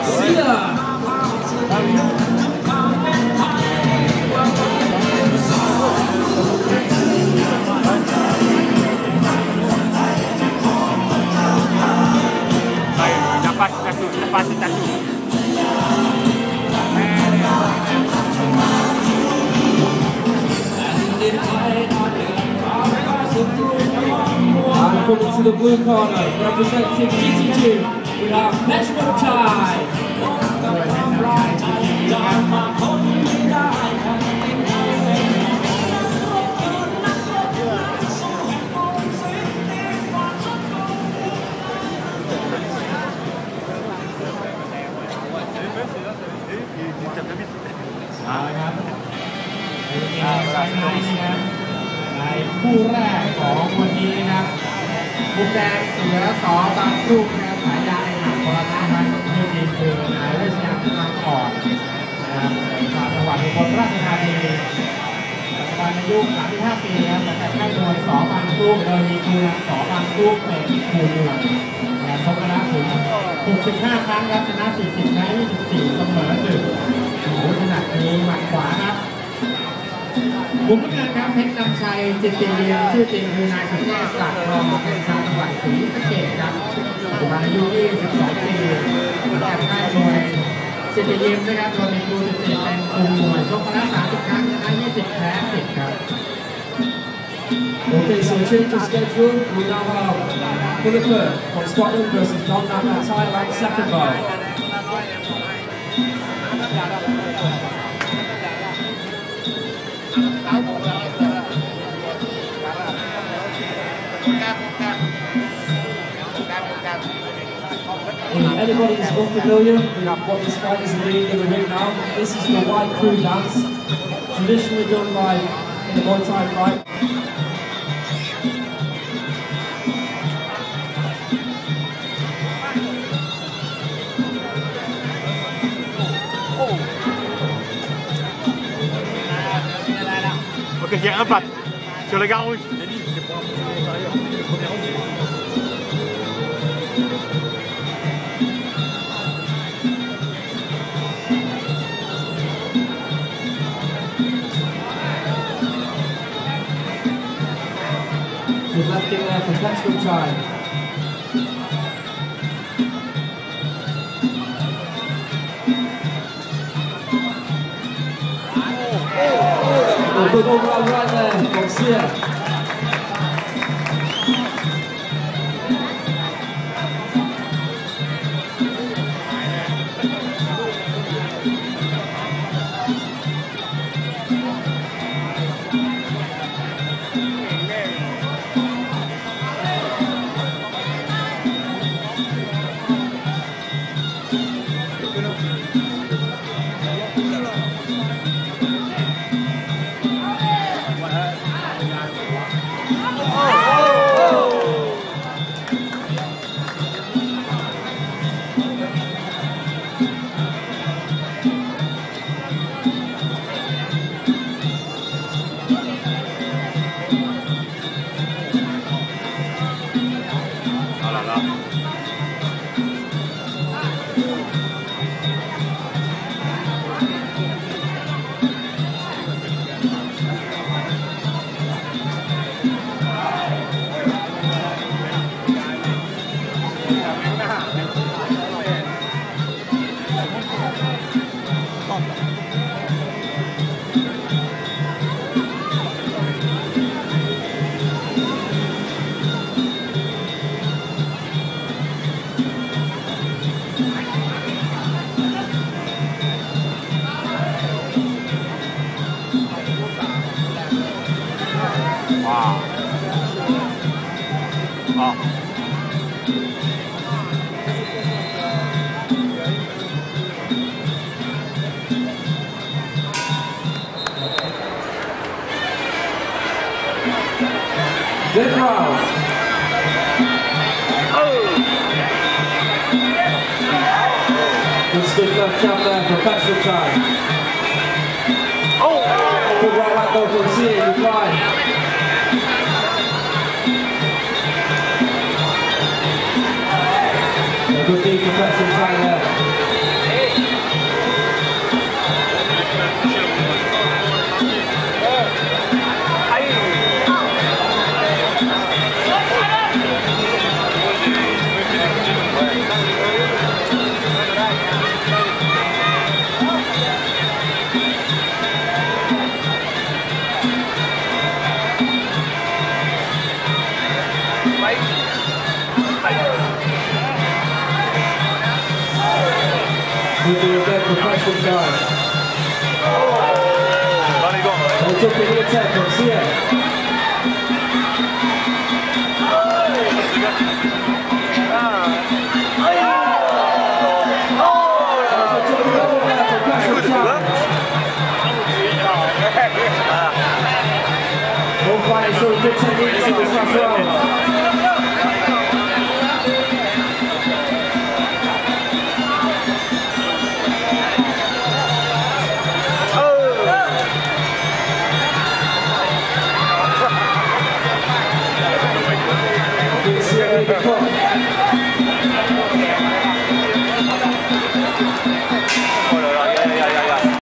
Satu. And coming to the blue corner, representing GTG, We are National กับความร้ายใจจากมาพบไม่ได้ครับเอาละครับในในคู่แรกของวันนี้นะครับมุมแดงเสือส่อตางลูกนะ ครับฉายาในหนังโทรทัศน์นะครับชื่อจริงคือนายเวชยามนางอ่อนนะครับจากจังหวัดอุบลราชธานีปัจจุบันอายุ 35 ปีนะครับสังกัดค่ายมวยสอบางลูกโดยมีครูสอบางลูกเป็นครูเมืองนะครับชกชนะถึง65 ครั้งครับชนะ 40แพ้24เสมอหนึ่งโอ้โหขนาดมีหมัดขวาครับมุมน้ำเงินครับเพชรนำชัยจิตติเรียนชื่อจริงคือนายสุเทพศักดิ์ทองเป็นชาวจังหวัดศรีสะเกษครับ อายุ22ปีจากค่ายมวยสิทธิยิมนะครับตอนนี้ครูสิทธิเป็นครูมวยชกมาแล้ว30ครั้งชนะ20แพ้10ครับ Okay, so change the schedule. We now have Philippa from Scotland versus Don Nam from Thailand, second bout. If anybody is unfamiliar with what this fight is doing in the ring now, this is the wai kru dance, traditionally done by in a Muay Thai fight. Ok, il y a un patte there for Petro Chai. A good overrun right there สวั Good. Good stiff left jab there for Petro oh will get professional time. So took the near tackle, see good technique.